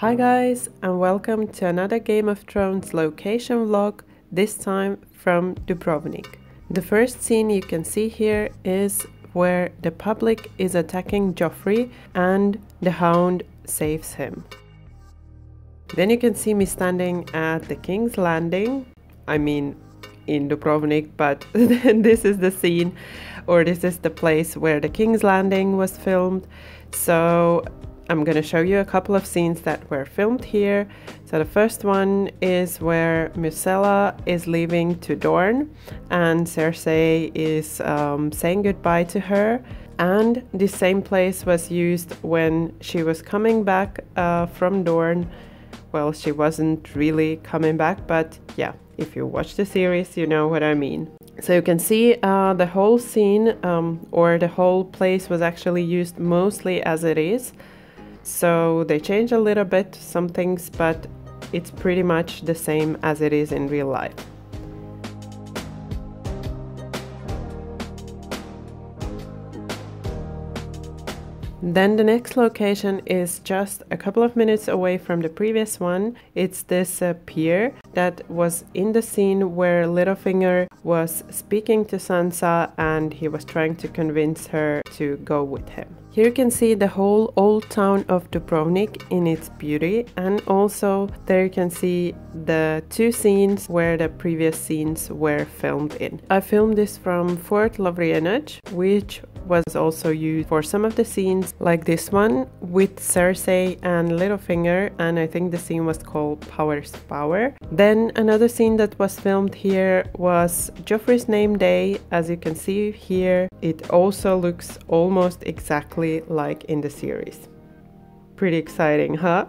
Hi guys and welcome to another Game of Thrones location vlog, this time from Dubrovnik. The first scene you can see here is where the public is attacking Joffrey and the Hound saves him. Then you can see me standing at the King's Landing, I mean in Dubrovnik, but this is the scene or this is the place where the King's Landing was filmed. So I'm going to show you a couple of scenes that were filmed here. So the first one is where Myrcella is leaving to Dorne and Cersei is um, saying goodbye to her. And the same place was used when she was coming back uh, from Dorne. Well, she wasn't really coming back, but yeah, if you watch the series, you know what I mean. So you can see uh, the whole scene um, or the whole place was actually used mostly as it is. So they change a little bit some things, but it's pretty much the same as it is in real life. Then the next location is just a couple of minutes away from the previous one. It's this uh, pier that was in the scene where Littlefinger was speaking to Sansa and he was trying to convince her to go with him. Here you can see the whole old town of Dubrovnik in its beauty and also there you can see the two scenes where the previous scenes were filmed in. I filmed this from Fort Lovrijenac, which was also used for some of the scenes like this one with Cersei and Littlefinger and I think the scene was called Power's Power. Then another scene that was filmed here was Joffrey's name day. As you can see here, it also looks almost exactly like in the series. Pretty exciting, huh?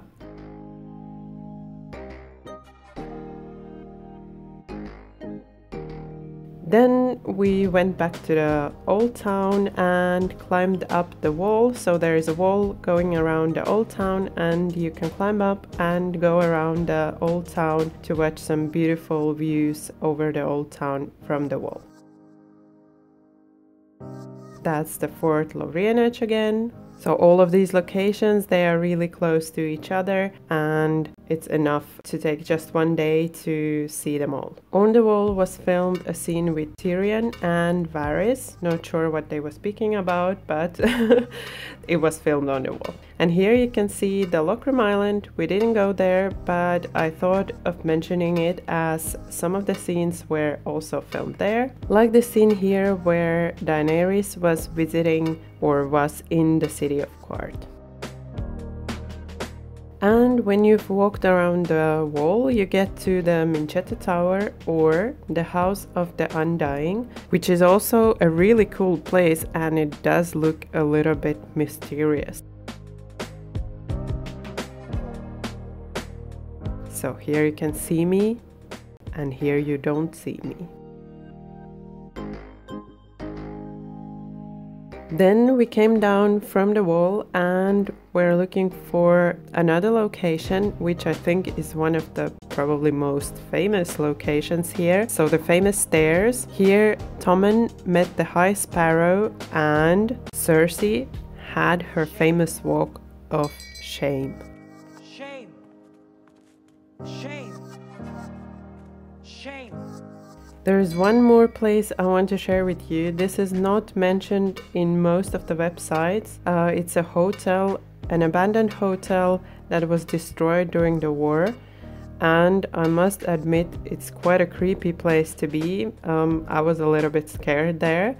Then we went back to the old town and climbed up the wall. So there is a wall going around the old town and you can climb up and go around the old town to watch some beautiful views over the old town from the wall. That's the Fort Lovrijenac again. So all of these locations, they are really close to each other and it's enough to take just one day to see them all. On the wall was filmed a scene with Tyrion and Varys. Not sure what they were speaking about, but it was filmed on the wall. And here you can see the Lokrum Island. We didn't go there, but I thought of mentioning it as some of the scenes were also filmed there. Like the scene here where Daenerys was visiting or was in the city of Qarth. And when you've walked around the wall, you get to the Minčeta Tower or the House of the Undying, which is also a really cool place and it does look a little bit mysterious. So here you can see me and here you don't see me. Then we came down from the wall and we're looking for another location, which I think is one of the probably most famous locations here. So the famous stairs. Here, Tommen met the High Sparrow and Cersei had her famous walk of shame. Shame. Shame. Shame. There is one more place I want to share with you. This is not mentioned in most of the websites. Uh, it's a hotel, an abandoned hotel that was destroyed during the war. And I must admit, it's quite a creepy place to be. Um, I was a little bit scared there,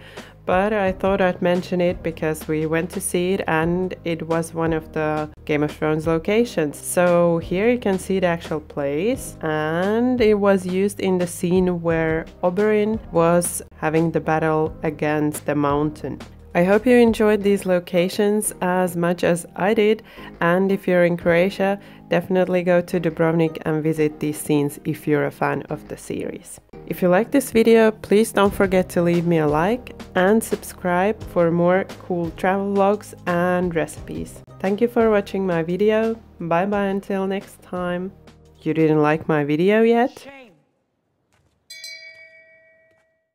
but I thought I'd mention it because we went to see it and it was one of the Game of Thrones locations. So here you can see the actual place and it was used in the scene where Oberyn was having the battle against the mountain. I hope you enjoyed these locations as much as I did and if you're in Croatia, definitely go to Dubrovnik and visit these scenes if you're a fan of the series. If you like this video, please don't forget to leave me a like and subscribe for more cool travel vlogs and recipes. Thank you for watching my video. Bye bye until next time. You didn't like my video yet?